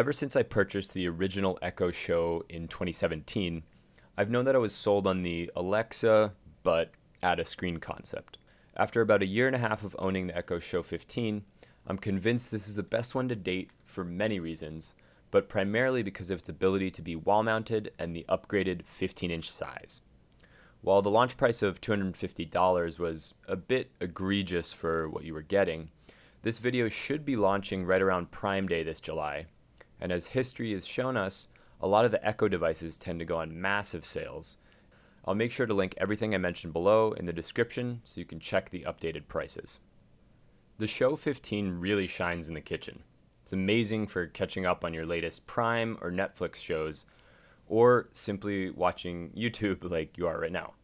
Ever since I purchased the original Echo Show in 2017, I've known that I was sold on the Alexa but add a screen concept. After about a year and a half of owning the Echo Show 15, I'm convinced this is the best one to date for many reasons, but primarily because of its ability to be wall mounted and the upgraded 15 inch size. While the launch price of $250 was a bit egregious for what you were getting, this video should be launching right around Prime Day this July. And as history has shown us, a lot of the Echo devices tend to go on massive sales. I'll make sure to link everything I mentioned below in the description so you can check the updated prices. The Show 15 really shines in the kitchen. It's amazing for catching up on your latest Prime or Netflix shows, or simply watching YouTube like you are right now.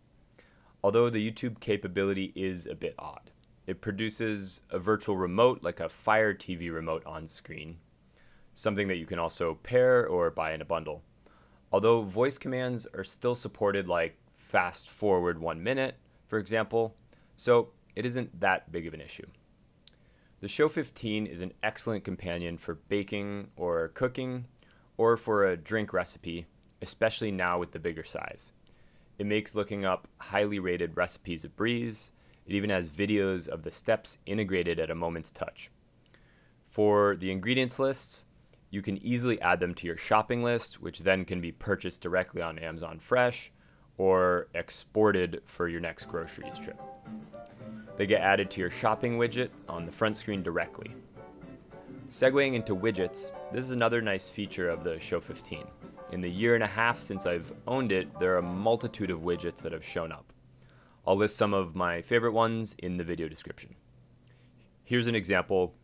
Although the YouTube capability is a bit odd. It produces a virtual remote like a Fire TV remote on screen, something that you can also pair or buy in a bundle. Although voice commands are still supported like fast forward one minute, for example, so it isn't that big of an issue. The Show 15 is an excellent companion for baking or cooking or for a drink recipe, especially now with the bigger size. It makes looking up highly rated recipes a breeze. It even has videos of the steps integrated at a moment's touch. For the ingredients lists, you can easily add them to your shopping list, which then can be purchased directly on Amazon Fresh or exported for your next groceries trip. They get added to your shopping widget on the front screen directly. Segueing into widgets, this is another nice feature of the Show 15. In the year and a half since I've owned it, there are a multitude of widgets that have shown up. I'll list some of my favorite ones in the video description. Here's an example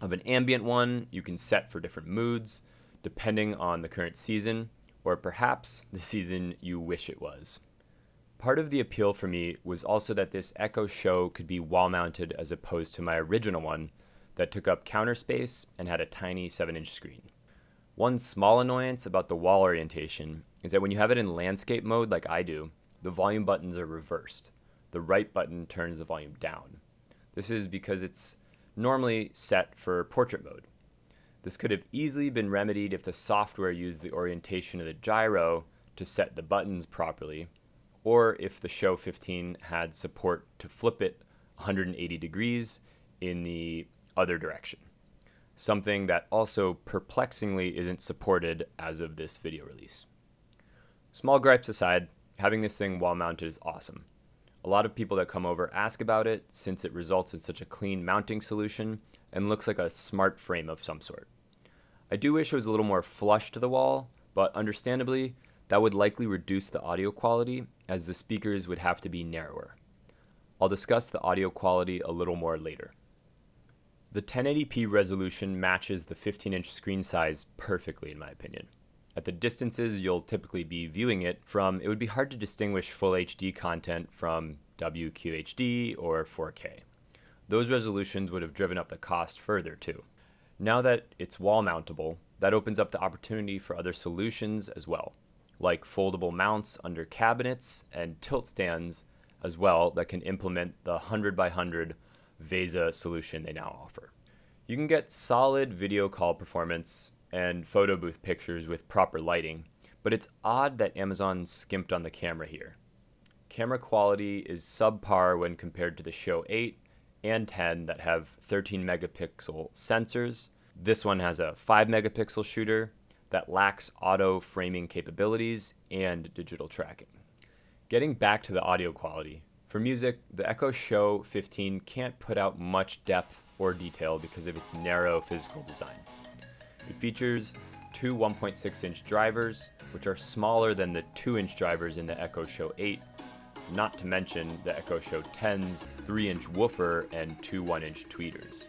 of an ambient one you can set for different moods, depending on the current season, or perhaps the season you wish it was. Part of the appeal for me was also that this Echo Show could be wall mounted as opposed to my original one that took up counter space and had a tiny 7 inch screen. One small annoyance about the wall orientation is that when you have it in landscape mode like I do, the volume buttons are reversed. The right button turns the volume down. This is because it's normally set for portrait mode. This could have easily been remedied if the software used the orientation of the gyro to set the buttons properly or if the show 15 had support to flip it 180 degrees in the other direction. Something that also perplexingly isn't supported as of this video release. Small gripes aside, having this thing wall mounted is awesome. A lot of people that come over ask about it since it results in such a clean mounting solution and looks like a smart frame of some sort. I do wish it was a little more flush to the wall, but understandably, that would likely reduce the audio quality as the speakers would have to be narrower. I'll discuss the audio quality a little more later. The 1080p resolution matches the 15 inch screen size perfectly, in my opinion. At the distances you'll typically be viewing it from, it would be hard to distinguish full HD content from WQHD or 4K. Those resolutions would have driven up the cost further, too. Now that it's wall mountable, that opens up the opportunity for other solutions as well like foldable mounts under cabinets and tilt stands as well that can implement the 100 by 100 VESA solution they now offer. You can get solid video call performance and photo booth pictures with proper lighting, but it's odd that Amazon skimped on the camera here. Camera quality is subpar when compared to the Show 8 and 10 that have 13 megapixel sensors. This one has a 5 megapixel shooter that lacks auto framing capabilities and digital tracking. Getting back to the audio quality, for music, the Echo Show 15 can't put out much depth or detail because of its narrow physical design. It features two 1.6 inch drivers, which are smaller than the 2 inch drivers in the Echo Show 8, not to mention the Echo Show 10's 3 inch woofer and two 1 inch tweeters.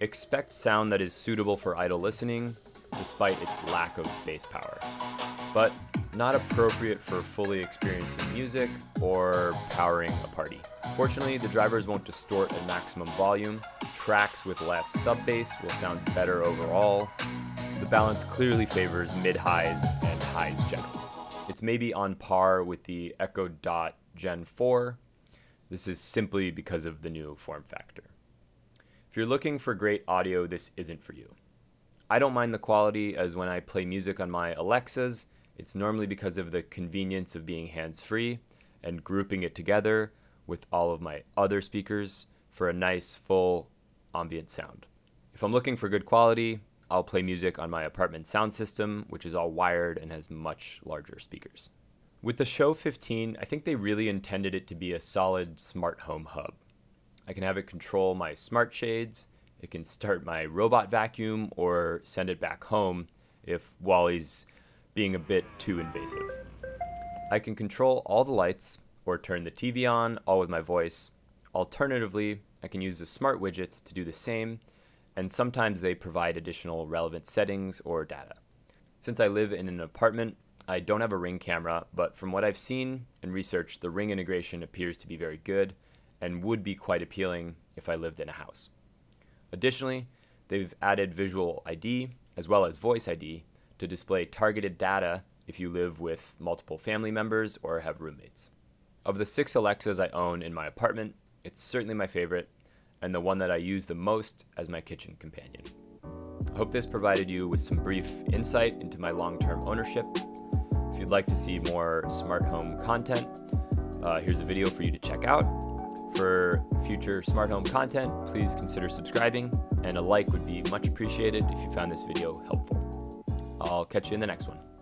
Expect sound that is suitable for idle listening despite its lack of bass power, but not appropriate for fully experiencing music or powering a party. Fortunately, the drivers won't distort at maximum volume. Tracks with less sub bass will sound better overall. The balance clearly favors mid highs and highs generally. It's maybe on par with the Echo Dot Gen 4. This is simply because of the new form factor. If you're looking for great audio, this isn't for you. I don't mind the quality as when I play music on my Alexas, it's normally because of the convenience of being hands free and grouping it together with all of my other speakers for a nice full ambient sound. If I'm looking for good quality, I'll play music on my apartment sound system, which is all wired and has much larger speakers. With the Show 15, I think they really intended it to be a solid smart home hub. I can have it control my smart shades, it can start my robot vacuum, or send it back home if Wally's being a bit too invasive. I can control all the lights or turn the TV on, all with my voice. Alternatively, I can use the smart widgets to do the same, and sometimes they provide additional relevant settings or data. Since I live in an apartment, I don't have a Ring camera, but from what I've seen and researched, the Ring integration appears to be very good and would be quite appealing if I lived in a house. Additionally, they've added visual ID as well as voice ID to display targeted data if you live with multiple family members or have roommates. Of the six Alexas I own in my apartment, it's certainly my favorite and the one that I use the most as my kitchen companion. I hope this provided you with some brief insight into my long term ownership. If you'd like to see more smart home content, uh, here's a video for you to check out. For future smart home content, please consider subscribing, and a like would be much appreciated if you found this video helpful. I'll catch you in the next one.